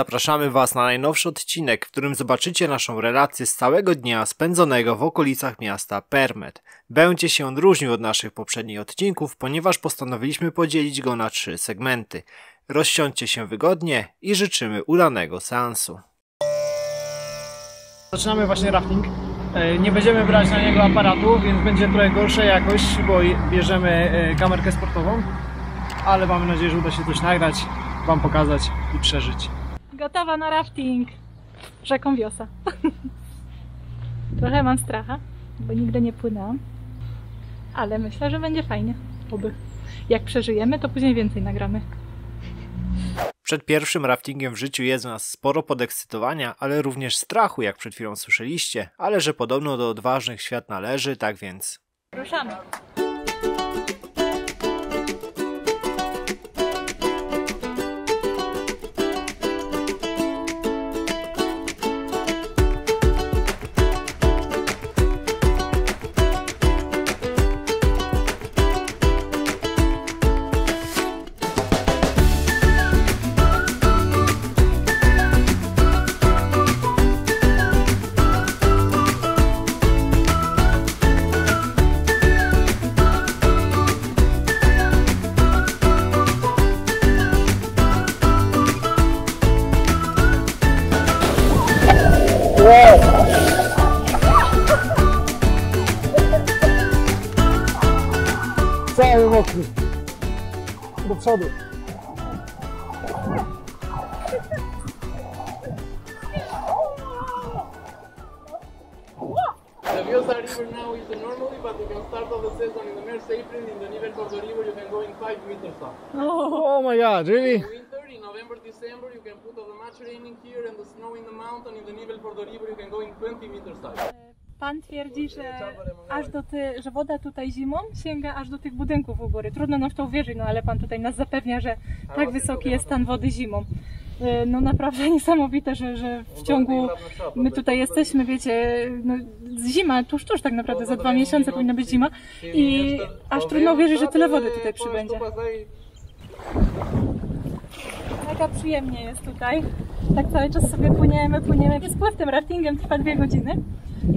Zapraszamy Was na najnowszy odcinek, w którym zobaczycie naszą relację z całego dnia spędzonego w okolicach miasta Permet. Będzie się on różnił od naszych poprzednich odcinków, ponieważ postanowiliśmy podzielić go na trzy segmenty. Rozsiądźcie się wygodnie i życzymy udanego seansu. Zaczynamy właśnie rafting. E, Nie będziemy brać na niego aparatu, więc będzie trochę gorsza jakość, bo bierzemy e, kamerkę sportową. Ale mamy nadzieję, że uda się coś nagrać, Wam pokazać i przeżyć. Gotowa na rafting rzeką Wiosa. Trochę mam stracha, bo nigdy nie płynęłam. Ale myślę, że będzie fajnie. Oby. Jak przeżyjemy, to później więcej nagramy. Przed pierwszym raftingiem w życiu jest nas sporo podekscytowania, ale również strachu, jak przed chwilą słyszeliście, ale że podobno do odważnych świat należy, tak więc Ruszamy. River now is normally, but you can start off the season in the Merce April. In the Nivel of the river, you can go in 5 meters up. Oh my god, really? In winter, in November, December, you can put the much raining here and the snow in the mountain. In the Nivel for the river, you can go in 20 meters up. Pan twierdzi, że, aż do ty, że woda tutaj zimą sięga aż do tych budynków u góry. Trudno nam w to uwierzyć, no ale pan tutaj nas zapewnia, że tak wysoki jest stan wody zimą. E, No naprawdę niesamowite, że, że w ciągu my tutaj jesteśmy, wiecie, no, zima, tuż, tuż tak naprawdę, za dwa miesiące powinna być zima i aż trudno uwierzyć, że tyle wody tutaj przybędzie. Mega przyjemnie jest tutaj. Tak cały czas sobie płyniemy, płyniemy. Spływ tym raftingiem trwa dwie godziny.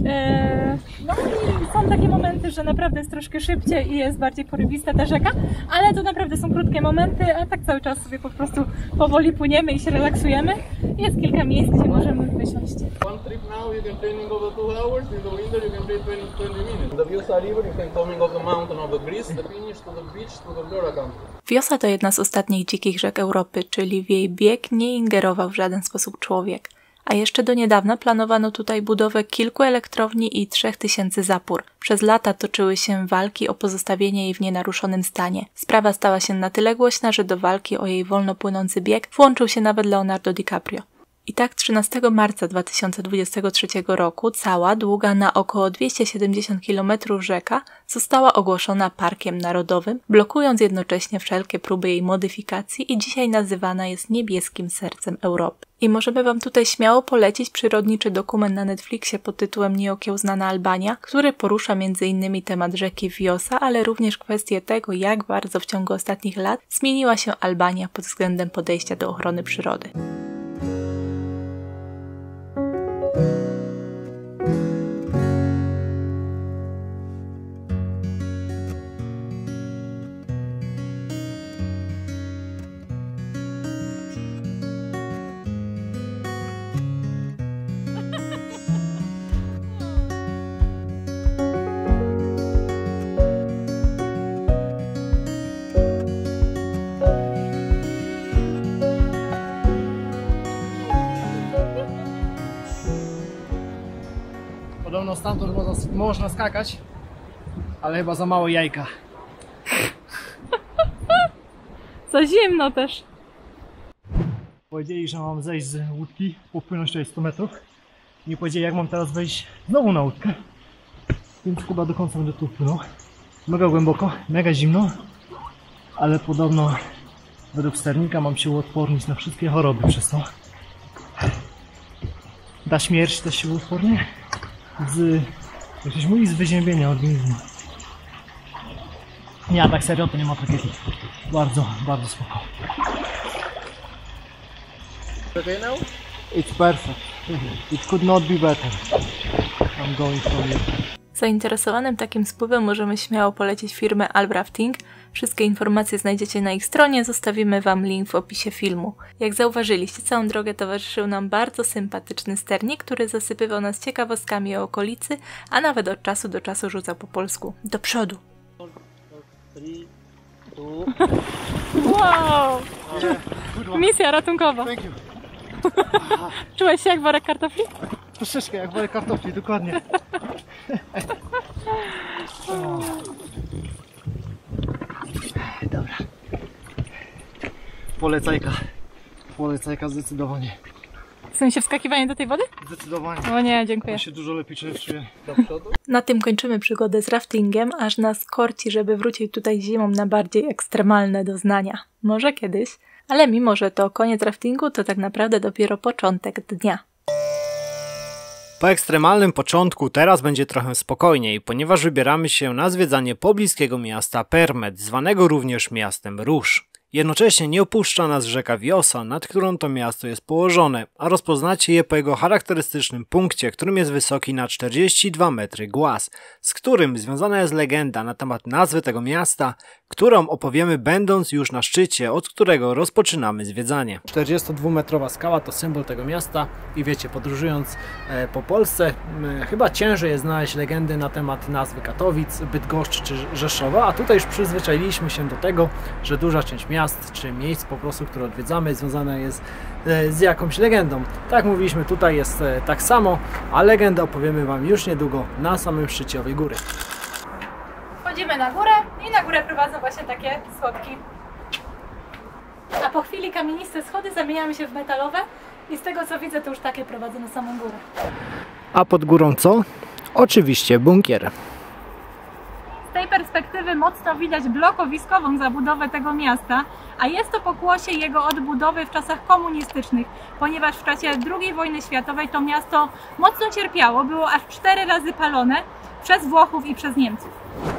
Eee, No i są takie momenty, że naprawdę jest troszkę szybciej i jest bardziej porywista ta rzeka, ale to naprawdę są krótkie momenty, a tak cały czas sobie po prostu powoli płyniemy i się relaksujemy. Jest kilka miejsc, gdzie możemy wysiąść. One trip now, you can training over 2 hours. In the winter, you can train 20, 20 minutes. The Viosa River, you can coming off the mountain of the Greece, the finish to the beach, to the Flora country. Wiosa to jedna z ostatnich dzikich rzek Europy, czyli w jej bieg nie ingerował w żaden sposób człowiek. A jeszcze do niedawna planowano tutaj budowę kilku elektrowni i trzech tysięcy zapór. Przez lata toczyły się walki o pozostawienie jej w nienaruszonym stanie. Sprawa stała się na tyle głośna, że do walki o jej wolno płynący bieg włączył się nawet Leonardo DiCaprio. I tak 13 marca 2023 roku cała, długa na około 270 km rzeka została ogłoszona Parkiem Narodowym, blokując jednocześnie wszelkie próby jej modyfikacji i dzisiaj nazywana jest niebieskim sercem Europy. I możemy Wam tutaj śmiało polecić przyrodniczy dokument na Netflixie pod tytułem Nieokiełznana Albania, który porusza m.in. temat rzeki Wiosa, ale również kwestię tego, jak bardzo w ciągu ostatnich lat zmieniła się Albania pod względem podejścia do ochrony przyrody. Podobno stamtąd można, można skakać, ale chyba za mało jajka. Za zimno też. Powiedzieli, że mam zejść z łódki, popłynąć tutaj 100 metrów. Nie powiedzieli, jak mam teraz wejść znowu na łódkę. Więc chyba do końca będę tu płynął. Mega głęboko, mega zimno, ale podobno według sternika mam się uodpornić na wszystkie choroby przez to. Ta śmierć też się uodpornie z jakiegoś mój z wyziębienia organizmu. Nie, a tak serio to nie ma tragedii. Bardzo, bardzo spoko. Okay now? It's perfect. It could not be better. I'm going from here. Zainteresowanym takim spływem możemy śmiało polecić firmę Albrafting. Wszystkie informacje znajdziecie na ich stronie, zostawimy Wam link w opisie filmu. Jak zauważyliście, całą drogę towarzyszył nam bardzo sympatyczny sternik, który zasypywał nas ciekawostkami o okolicy, a nawet od czasu do czasu rzucał po polsku. Do przodu! Wow! Misja ratunkowa. Czułeś się jak worek kartofli? Troszeczkę jak worek kartofli, dokładnie. Dobra. Polecajka. Polecajka zdecydowanie. W sensie wskakiwanie do tej wody? Zdecydowanie. O nie, dziękuję. Ja się dużo lepiej czuję. Na tym kończymy przygodę z raftingiem, aż nas korci, żeby wrócić tutaj zimą na bardziej ekstremalne doznania. Może kiedyś, ale mimo, że to koniec raftingu, to tak naprawdę dopiero początek dnia. Po ekstremalnym początku teraz będzie trochę spokojniej, ponieważ wybieramy się na zwiedzanie pobliskiego miasta Permet, zwanego również miastem Róż. Jednocześnie nie opuszcza nas rzeka Wiosa, nad którą to miasto jest położone, a rozpoznacie je po jego charakterystycznym punkcie, którym jest wysoki na 42 metry głaz, z którym związana jest legenda na temat nazwy tego miasta, którą opowiemy będąc już na szczycie, od którego rozpoczynamy zwiedzanie. 42-metrowa skała to symbol tego miasta i wiecie, podróżując e, po Polsce, chyba ciężej jest znaleźć legendy na temat nazwy Katowic, Bydgoszcz czy Rzeszowa, a tutaj już przyzwyczailiśmy się do tego, że duża część miast czy miejsc po prostu, które odwiedzamy, związana jest e, z jakąś legendą. Tak mówiliśmy, tutaj jest e, tak samo, a legendę opowiemy Wam już niedługo na samym szczycie owej góry. Wchodzimy na górę i na górę prowadzą właśnie takie schodki. A po chwili kamieniste schody zamieniamy się w metalowe i z tego co widzę to już takie prowadzą na samą górę. A pod górą co? Oczywiście bunkier. Perspektywy mocno widać blokowiskową zabudowę tego miasta, a jest to pokłosie jego odbudowy w czasach komunistycznych, ponieważ w czasie II wojny światowej to miasto mocno cierpiało, było aż cztery razy palone przez Włochów i przez Niemców.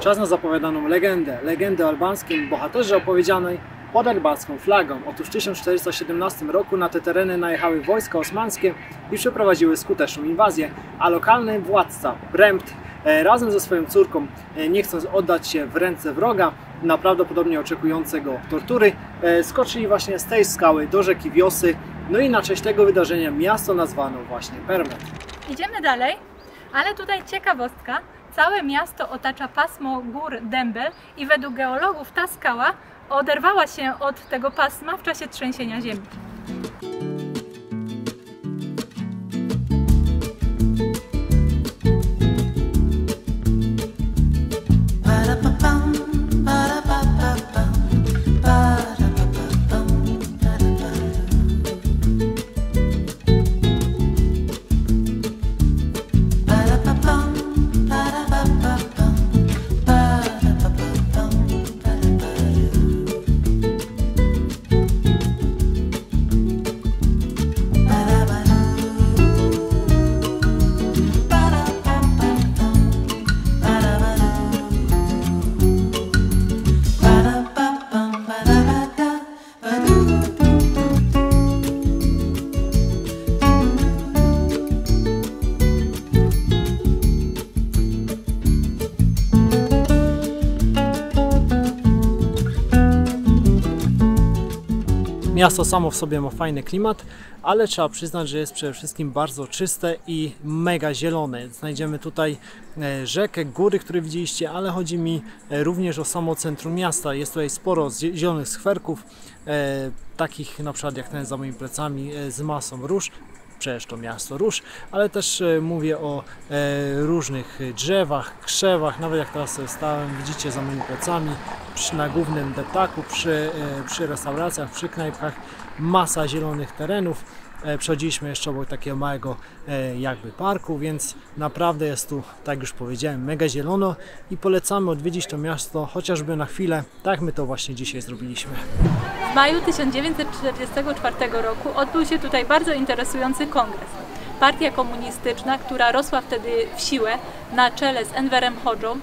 Czas na zapowiadaną legendę. Legendę o albańskim bohaterze opowiedzianej pod albańską flagą. Otóż w 1417 roku na te tereny najechały wojska osmańskie i przeprowadziły skuteczną inwazję, a lokalny władca Brempt e, razem ze swoją córką, e, nie chcąc oddać się w ręce wroga, na prawdopodobnie oczekującego tortury, e, skoczyli właśnie z tej skały do rzeki Wiosy. No i na cześć tego wydarzenia miasto nazwano właśnie Permet. Idziemy dalej, ale tutaj ciekawostka. Całe miasto otacza pasmo gór Dębel i według geologów ta skała oderwała się od tego pasma w czasie trzęsienia ziemi. Miasto samo w sobie ma fajny klimat, ale trzeba przyznać, że jest przede wszystkim bardzo czyste i mega zielone. Znajdziemy tutaj e, rzekę, góry, które widzieliście, ale chodzi mi e, również o samo centrum miasta. Jest tutaj sporo zie- zielonych skwerków, e, takich na przykład jak ten za moimi plecami z masą róż. Przecież to miasto róż, ale też e, mówię o e, różnych drzewach, krzewach, nawet jak teraz stałem, widzicie za moimi plecami, przy, na głównym deptaku, przy, e, przy restauracjach, przy knajpkach, masa zielonych terenów. E, Przechodziliśmy jeszcze obok takiego małego e, jakby parku, więc naprawdę jest tu, tak już powiedziałem, mega zielono i polecamy odwiedzić to miasto chociażby na chwilę, tak my to właśnie dzisiaj zrobiliśmy. W maju 1944 roku odbył się tutaj bardzo interesujący kongres. Partia komunistyczna, która rosła wtedy w siłę na czele z Enverem Hodżą,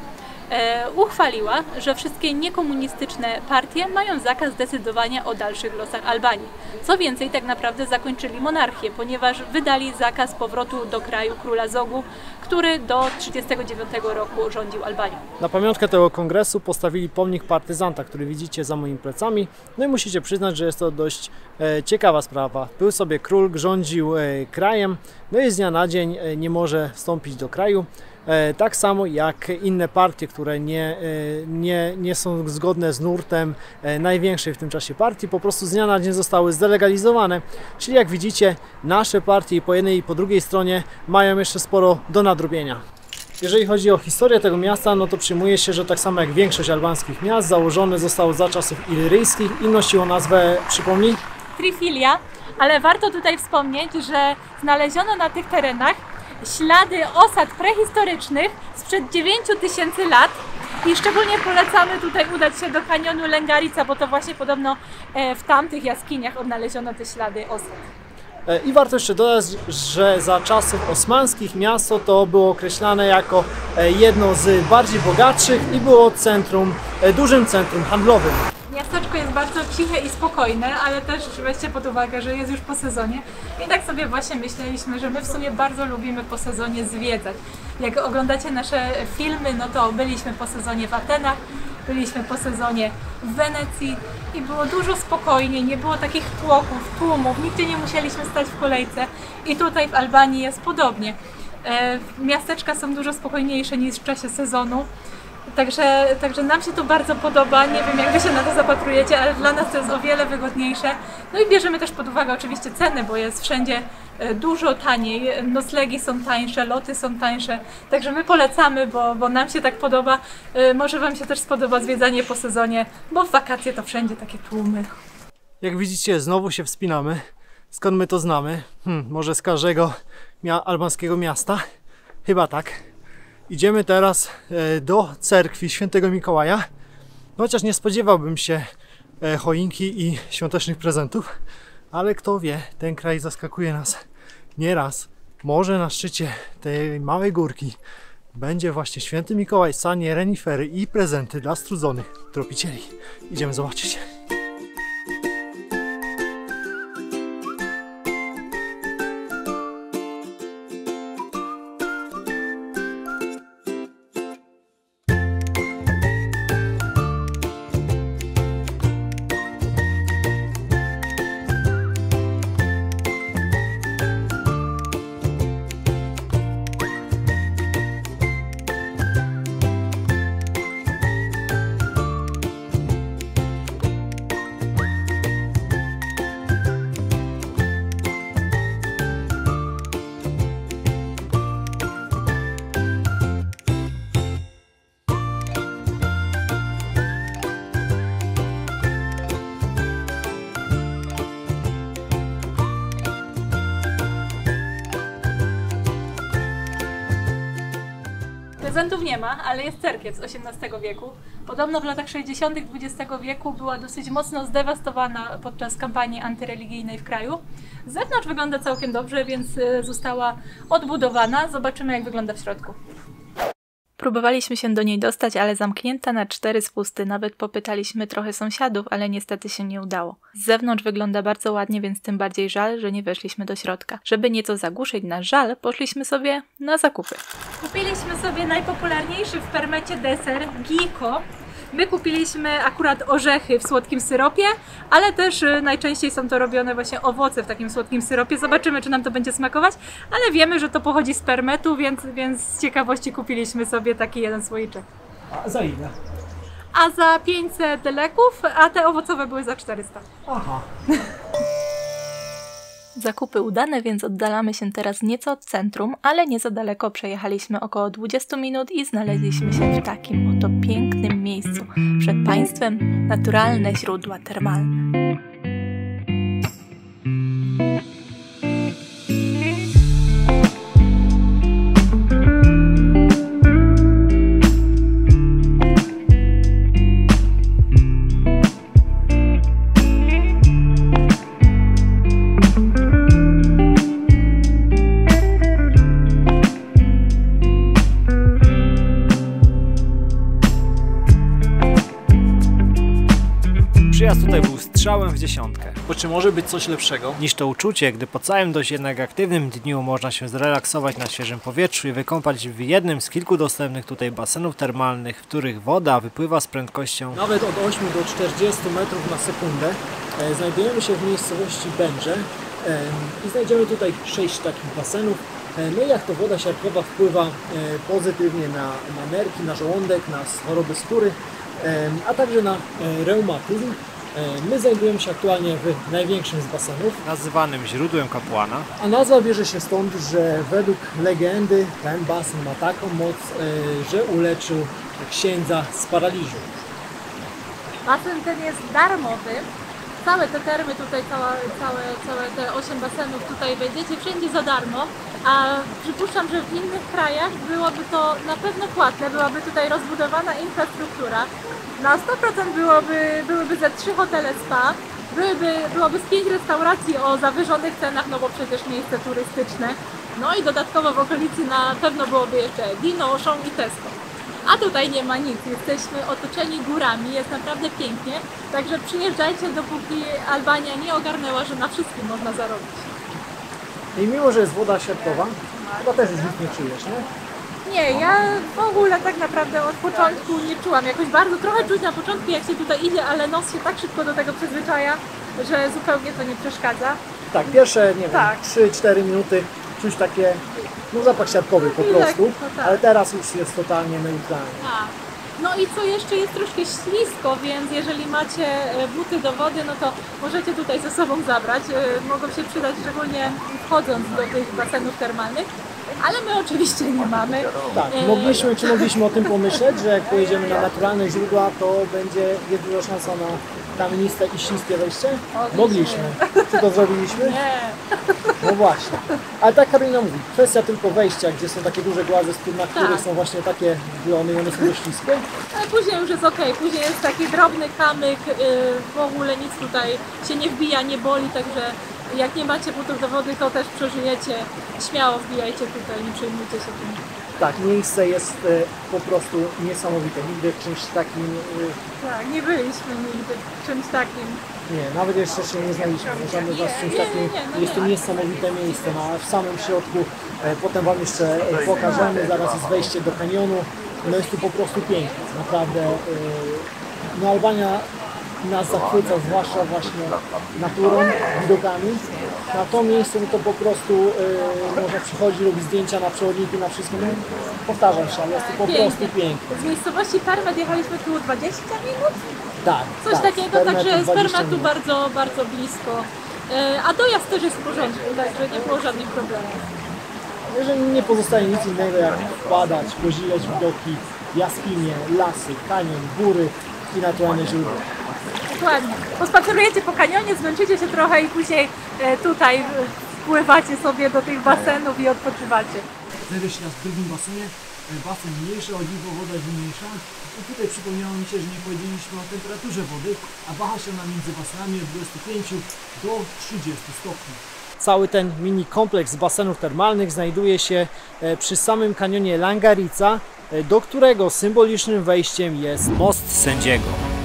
uchwaliła, że wszystkie niekomunistyczne partie mają zakaz decydowania o dalszych losach Albanii. Co więcej, tak naprawdę zakończyli monarchię, ponieważ wydali zakaz powrotu do kraju króla Zogu, który do 1939 roku rządził Albanią. Na pamiątkę tego kongresu postawili pomnik partyzanta, który widzicie za moimi plecami. No i musicie przyznać, że jest to dość e, ciekawa sprawa. Był sobie król, rządził e, krajem, no i z dnia na dzień e, nie może wstąpić do kraju. E, tak samo jak inne partie, które nie, e, nie, nie są zgodne z nurtem e, największej w tym czasie partii, po prostu z dnia na dzień zostały zdelegalizowane. Czyli jak widzicie, nasze partie po jednej i po drugiej stronie mają jeszcze sporo do nadrobienia. Jeżeli chodzi o historię tego miasta, no to przyjmuje się, że tak samo jak większość albańskich miast, założone zostało za czasów iliryjskich i nosiło nazwę, przypomnij, Trifilia, ale warto tutaj wspomnieć, że znaleziono na tych terenach ślady osad prehistorycznych sprzed 9000 lat i szczególnie polecamy tutaj udać się do kanionu Lęgarica, bo to właśnie podobno e, w tamtych jaskiniach odnaleziono te ślady osad. E, I warto jeszcze dodać, że za czasów osmańskich miasto to było określane jako e, jedno z bardziej bogatszych i było centrum, dużym centrum handlowym. Miasteczko bardzo ciche i spokojne, ale też weźcie pod uwagę, że jest już po sezonie. I tak sobie właśnie myśleliśmy, że my w sumie bardzo lubimy po sezonie zwiedzać. Jak oglądacie nasze filmy, no to byliśmy po sezonie w Atenach, byliśmy po sezonie w Wenecji i było dużo spokojniej, nie było takich tłoków, tłumów, nigdzie nie musieliśmy stać w kolejce i tutaj w Albanii jest podobnie. E, miasteczka są dużo spokojniejsze niż w czasie sezonu. Także, także nam się to bardzo podoba. Nie wiem, jak wy się na to zapatrujecie, ale dla nas to jest o wiele wygodniejsze. No i bierzemy też pod uwagę oczywiście ceny, bo jest wszędzie e, dużo taniej. Noclegi są tańsze, loty są tańsze. Także my polecamy, bo, bo nam się tak podoba. E, Może wam się też spodoba zwiedzanie po sezonie, bo w wakacje to wszędzie takie tłumy. Jak widzicie, znowu się wspinamy. Skąd my to znamy? Hmm, może z każdego mia- albańskiego miasta? Chyba tak. Idziemy teraz e, do cerkwi świętego Mikołaja. Chociaż nie spodziewałbym się e, choinki i świątecznych prezentów, ale kto wie, ten kraj zaskakuje nas nieraz. Może na szczycie tej małej górki będzie właśnie święty Mikołaj, sanie, renifery i prezenty dla strudzonych tropicieli. Idziemy zobaczyć. Prezentów nie ma, ale jest cerkiew z XVIII wieku. Podobno w latach 60. XX wieku była dosyć mocno zdewastowana podczas kampanii antyreligijnej w kraju. Z zewnątrz wygląda całkiem dobrze, więc y, została odbudowana. Zobaczymy, jak wygląda w środku. Próbowaliśmy się do niej dostać, ale zamknięta na cztery spusty. Nawet popytaliśmy trochę sąsiadów, ale niestety się nie udało. Z zewnątrz wygląda bardzo ładnie, więc tym bardziej żal, że nie weszliśmy do środka. Żeby nieco zagłuszyć nasz żal, poszliśmy sobie na zakupy. Kupiliśmy sobie najpopularniejszy w Permecie deser, Giko. My kupiliśmy akurat orzechy w słodkim syropie, ale też y, najczęściej są to robione właśnie owoce w takim słodkim syropie. Zobaczymy, czy nam to będzie smakować, ale wiemy, że to pochodzi z Permetu, więc, więc z ciekawości kupiliśmy sobie taki jeden słoiczek. A za ile? A za 500 leków, a te owocowe były za 400. Aha. Zakupy udane, więc oddalamy się teraz nieco od centrum, ale nie za daleko. Przejechaliśmy około 20 minut i znaleźliśmy się w takim oto pięknym miejscu. Przed państwem naturalne źródła termalne. Dziesiątkę. Bo czy może być coś lepszego niż to uczucie, gdy po całym dość jednak aktywnym dniu można się zrelaksować na świeżym powietrzu i wykąpać w jednym z kilku dostępnych tutaj basenów termalnych, w których woda wypływa z prędkością nawet od 8 do 40 metrów na sekundę. E, Znajdujemy się w miejscowości Będrze i znajdziemy tutaj 6 takich basenów. E, No i jak to woda siarkowa wpływa e, pozytywnie na, na nerki, na żołądek, na choroby skóry, a także na reumatyzm. E, My znajdujemy się aktualnie w największym z basenów, nazywanym źródłem kapłana. A nazwa bierze się stąd, że według legendy ten basen ma taką moc, e, że uleczył księdza z paraliżu. Basen ten jest darmowy. Całe te termy tutaj, całe, całe, całe te 8 basenów tutaj będziecie wszędzie za darmo, a przypuszczam, że w innych krajach byłoby to na pewno płatne, byłaby tutaj rozbudowana infrastruktura. Na 100% byłoby, byłyby ze 3 hotele spa, byłyby, byłoby z 5 restauracji o zawyżonych cenach, no bo przecież miejsce turystyczne. No i dodatkowo w okolicy na pewno byłoby jeszcze Dino, i Tesco. A tutaj nie ma nic, jesteśmy otoczeni górami, jest naprawdę pięknie, także przyjeżdżajcie dopóki Albania nie ogarnęła, że na wszystkim można zarobić. I mimo, że jest woda siarkowa, chyba też już nic nie czujesz, nie? Nie, ja w ogóle tak naprawdę od początku nie czułam jakoś bardzo, trochę czuć na początku jak się tutaj idzie, ale nos się tak szybko do tego przyzwyczaja, że zupełnie to nie przeszkadza. Tak, pierwsze, nie wiem, Tak. 3-4 minuty czuć takie, no zapach siarkowy po prostu, tak. ale teraz już jest totalnie neutralny. Tak. No i co jeszcze jest troszkę ślisko, więc jeżeli macie e, buty do wody, no to możecie tutaj ze sobą zabrać. E, Mogą się przydać szczególnie wchodząc do tych basenów termalnych, ale my oczywiście nie mamy. Tak, E, mogliśmy, czy mogliśmy o tym pomyśleć, że jak pojedziemy na naturalne źródła, to będzie jest duża szansa na kamieniste i śliskie wejście? Mogliśmy. Czy to zrobiliśmy? Nie. No właśnie. Ale tak Karolina mówi, kwestia tylko wejścia, gdzie są takie duże głazy, na których Tak. są właśnie takie glony i one są dość śliskie. Ale później już jest ok, później jest taki drobny kamyk, y, w ogóle nic tutaj się nie wbija, nie boli, także jak nie macie butów do wody, to też przeżyjecie. Śmiało wbijajcie tutaj, nie przejmujcie się tym. Tak, miejsce jest e, po prostu niesamowite. Nigdy w czymś takim e, Tak, nie byliśmy nigdy w czymś takim. Nie, nawet jeszcze się nie znaliśmy. Możemy Was czymś takim. no Jest to nie. niesamowite miejsce na, w samym środku. E, Potem Wam jeszcze e, pokażemy. Zaraz jest wejście do kanionu. No jest tu po prostu pięknie. Naprawdę. e, No Albania nas zachwyca, zwłaszcza właśnie naturą, widokami. Na to miejsce no to po prostu e, można przychodzić, robić zdjęcia na przewodniku, na wszystko. No, powtarzam się, ale jest to po Pięknie. prostu piękne. Z miejscowości Permet jechaliśmy tu 20 minut, Tak, coś tak, takiego, także z 20 Permetu minut. bardzo, bardzo blisko. E, A dojazd też jest w porządku, także nie było żadnych problemów. Jeżeli nie pozostaje nic innego jak wpadać, podziwiać widoki, jaskinie, lasy, kanion, góry i naturalne źródła. Dokładnie. Pospacerujecie po kanionie, zmęczycie się trochę i później e, tutaj e, wpływacie sobie do tych basenów i odpoczywacie. Znajdę się teraz w drugim basenie. Basen mniejszy, o dziwo woda jest mniejsza. I tutaj przypomniało mi się, że nie powiedzieliśmy o temperaturze wody, a waha się ona między basenami od 25 do 30 stopni. Cały ten mini kompleks basenów termalnych znajduje się e, przy samym kanionie Langarica, e, do którego symbolicznym wejściem jest Most sędziego.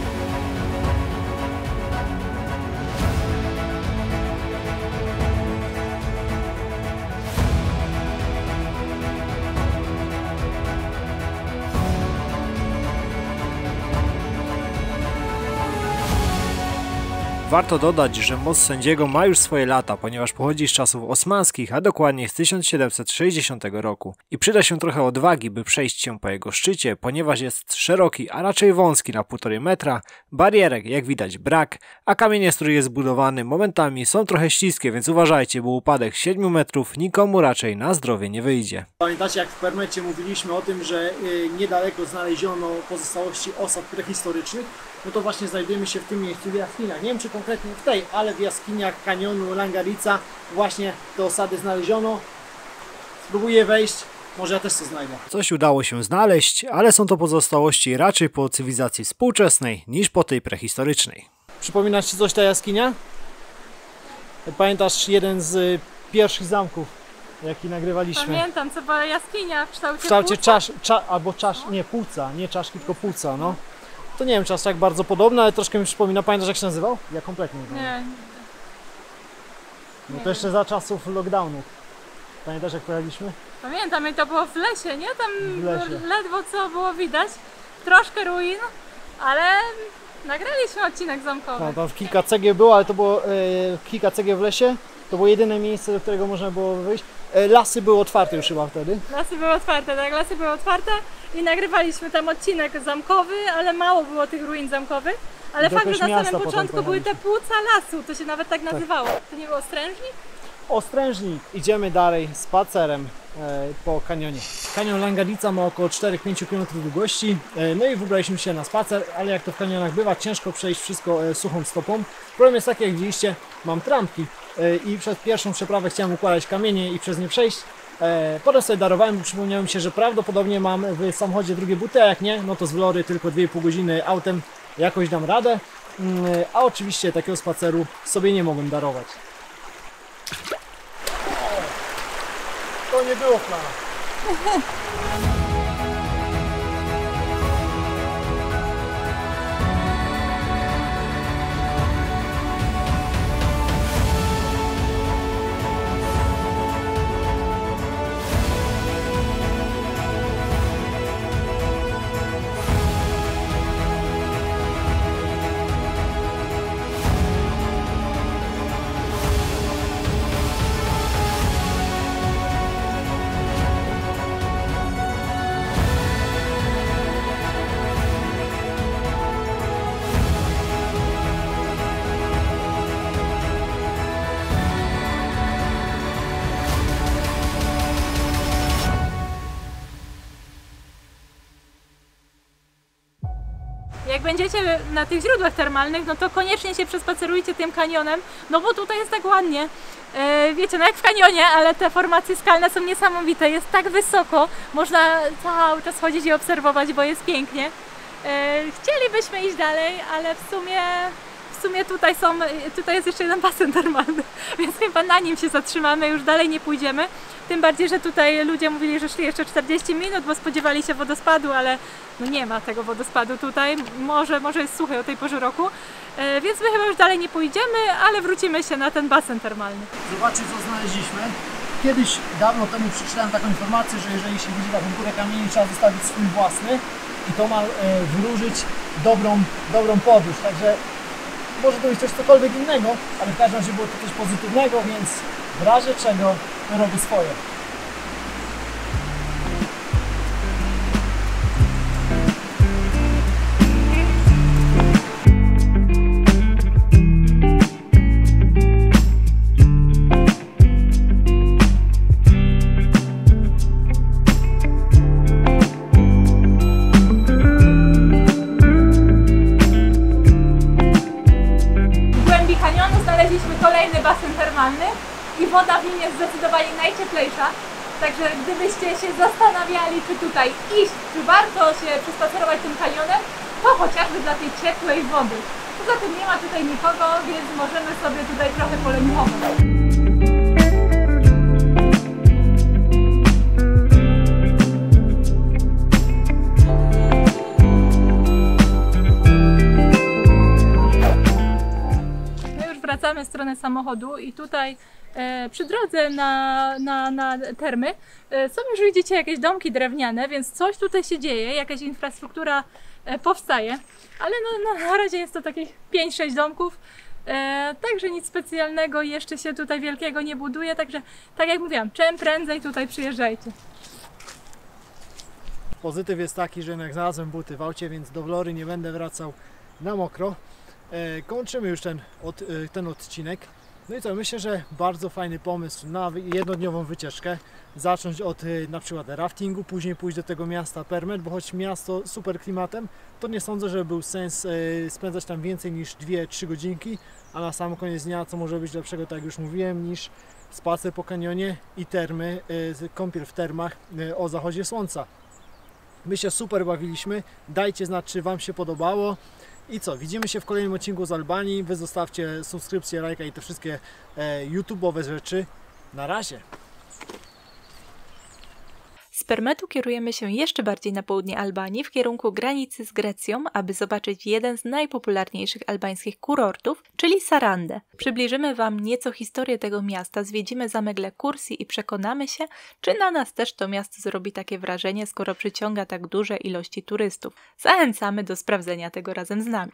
Warto dodać, że most sędziego ma już swoje lata, ponieważ pochodzi z czasów osmańskich, a dokładnie z 1760 roku. I przyda się trochę odwagi, by przejść się po jego szczycie, ponieważ jest szeroki, a raczej wąski na 1,5 metra, barierek jak widać brak, a kamienie, z których jest zbudowany momentami są trochę śliskie, więc uważajcie, bo upadek 7 metrów nikomu raczej na zdrowie nie wyjdzie. Pamiętacie jak w Permecie mówiliśmy o tym, że y, niedaleko znaleziono pozostałości osad prehistorycznych? No to właśnie znajdujemy się w tym miejscu w jaskiniach. Nie wiem czy konkretnie w tej, ale w jaskiniach kanionu Langarica właśnie te osady znaleziono. Spróbuję wejść, może ja też coś znajdę. Coś udało się znaleźć, ale są to pozostałości raczej po cywilizacji współczesnej niż po tej prehistorycznej. Przypomina Ci coś ta jaskinia? Pamiętasz jeden z y, pierwszych zamków, jaki nagrywaliśmy? Pamiętam, co była jaskinia w kształcie, W kształcie płuca. czasz, cza, albo czasz, nie płuca, nie czaszki, tylko płuca, no. To nie wiem, czy aż tak bardzo podobne, ale troszkę mi przypomina. Pamiętasz jak się nazywał? Ja kompletnie nie pamiętam. Nie, No to jeszcze za czasów lockdownu. Pamiętasz jak pojechaliśmy? pamiętam i to było w lesie, nie? Tam W lesie. ledwo co było widać. Troszkę ruin, ale nagraliśmy odcinek zamkowy. No, tam kilka cegieł było, ale to było e, kilka cegieł w lesie. To było jedyne miejsce, do którego można było wyjść. E, lasy były otwarte już chyba wtedy. Lasy były otwarte, tak? Lasy były otwarte i nagrywaliśmy tam odcinek zamkowy, ale mało było tych ruin zamkowych. Ale Do fakt, że na samym początku były te płuca lasu, to się nawet tak nazywało. To nie było strężnik? Ostrężnik. Idziemy dalej spacerem e, po kanionie. Kanion Langadica ma około 4-5 km długości. E, no i wybraliśmy się na spacer, ale jak to w kanionach bywa, ciężko przejść wszystko e, suchą stopą. Problem jest taki, jak widzieliście, mam trampki e, i przed pierwszą przeprawę chciałem układać kamienie i przez nie przejść. E, potem sobie darowałem, mi się, że prawdopodobnie mam w samochodzie drugie buty, a jak nie, no to z Vlory tylko 2,5 godziny autem jakoś dam radę. Mm, A oczywiście takiego spaceru sobie nie mogłem darować. To nie było w będziecie na tych źródłach termalnych, no to koniecznie się przespacerujcie tym kanionem, no bo tutaj jest tak ładnie. E, wiecie, no jak w kanionie, ale te formacje skalne są niesamowite, jest tak wysoko, można cały czas chodzić i obserwować, bo jest pięknie. E, chcielibyśmy iść dalej, ale w sumie, w sumie tutaj są, tutaj jest jeszcze jeden basen termalny, więc chyba na nim się zatrzymamy, już dalej nie pójdziemy. Tym bardziej, że tutaj ludzie mówili, że szli jeszcze 40 minut, bo spodziewali się wodospadu, ale no nie ma tego wodospadu tutaj. Może, może jest suche o tej porze roku, e, więc my chyba już dalej nie pójdziemy, ale wrócimy się na ten basen termalny. Zobaczcie co znaleźliśmy. Kiedyś, dawno temu przeczytałem taką informację, że jeżeli się widzi taką górę kamieni, trzeba zostawić swój własny i to ma e, wróżyć dobrą, dobrą podróż. Także może to być cokolwiek innego, ale w każdym razie było to coś pozytywnego, więc w razie czego robię swoje. Także gdybyście się zastanawiali, czy tutaj iść, czy warto się przespacerować tym kanionem, to chociażby dla tej ciepłej wody. Poza tym nie ma tutaj nikogo, więc możemy sobie tutaj trochę poleniuchować. Stronę samochodu i tutaj e, przy drodze na, na, na termy e, są już widzicie jakieś domki drewniane, więc coś tutaj się dzieje, jakaś infrastruktura e, powstaje, ale no, no, na razie jest to takich 5-6 domków. Także nic specjalnego jeszcze się tutaj wielkiego nie buduje, także tak jak mówiłam, czym prędzej tutaj przyjeżdżajcie. Pozytyw jest taki, że jak znalazłem buty w aucie, więc do Wlory nie będę wracał na mokro. E, kończymy już ten, od, e, ten odcinek. No i co, myślę, że bardzo fajny pomysł na jednodniową wycieczkę. Zacząć od e, na przykład raftingu, później pójść do tego miasta Permet, bo choć miasto super klimatem, to nie sądzę, że był sens spędzać tam więcej niż 2-3 godzinki, a na sam koniec dnia, co może być lepszego, tak jak już mówiłem, niż spacer po kanionie i termy, kąpiel w termach o zachodzie słońca. My się super bawiliśmy. Dajcie znać, czy Wam się podobało. I co, widzimy się w kolejnym odcinku z Albanii. Wy zostawcie subskrypcję, lajka i te wszystkie e, YouTube'owe rzeczy. Na razie. Z Permetu kierujemy się jeszcze bardziej na południe Albanii, w kierunku granicy z Grecją, aby zobaczyć jeden z najpopularniejszych albańskich kurortów, czyli Sarandę. Przybliżymy Wam nieco historię tego miasta, zwiedzimy zamek Le Kursi i przekonamy się, czy na nas też to miasto zrobi takie wrażenie, skoro przyciąga tak duże ilości turystów. Zachęcamy do sprawdzenia tego razem z nami.